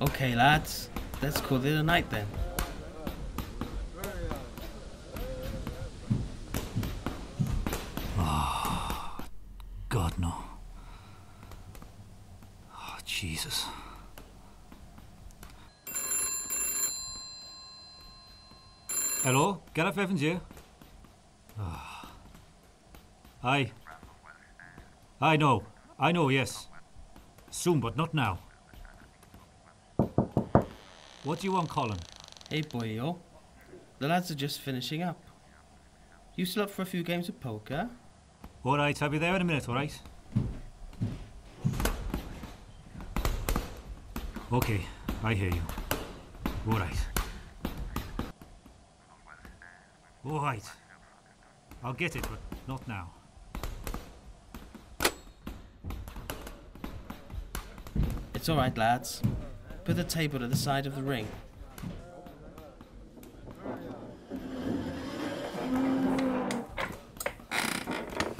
Okay, lads, let's call it a night then. God, no. Oh, Jesus. Hello, Gareth Evans here. Ah. Aye. I know. I know, yes. Soon, but not now. What do you want, Colin? Hey, boyo. The lads are just finishing up. You still up for a few games of poker? All right, I'll be there in a minute, all right? Okay, I hear you. All right. All right. I'll get it, but not now. It's alright, lads. Put the table at the side of the ring.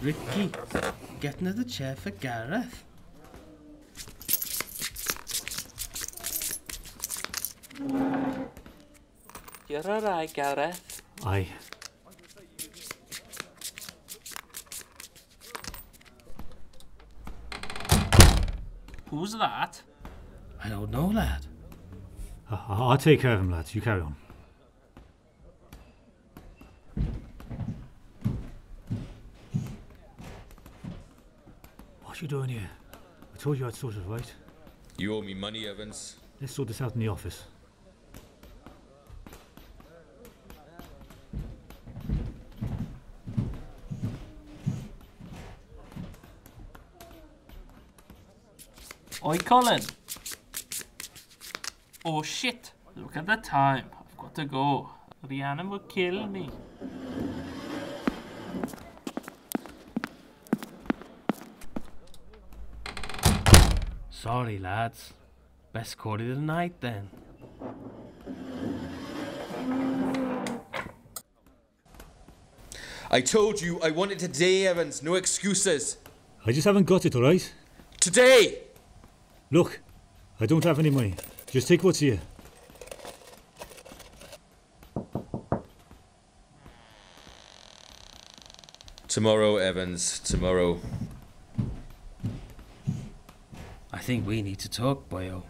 Ricky, get another chair for Gareth. You're alright, Gareth. Aye. Who's that? I don't know, lad. I- I'll take care of him, lads. You carry on. What are you doing here? I told you I'd sort it right. You owe me money, Evans. Let's sort this out in the office. Oi, Colin. Oh shit! Look at the time. I've got to go. Rhiannon will kill me. Sorry, lads. Best call it a night then. I told you I wanted today, Evans. No excuses. I just haven't got it, alright? Today! Look, I don't have any money. Just take what's here. Tomorrow, Evans. Tomorrow. I think we need to talk, boyo.